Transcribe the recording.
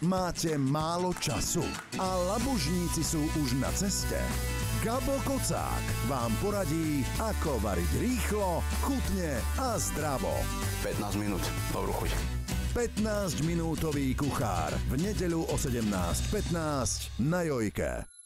máte málo času a labužníci sú už na ceste. Gabo Kocák vám poradí, ako variť rýchlo, chutne a zdravo. 15 minút, dobrú chuť. 15-minútový kuchár v nedeľu o 17.15 na Jojke.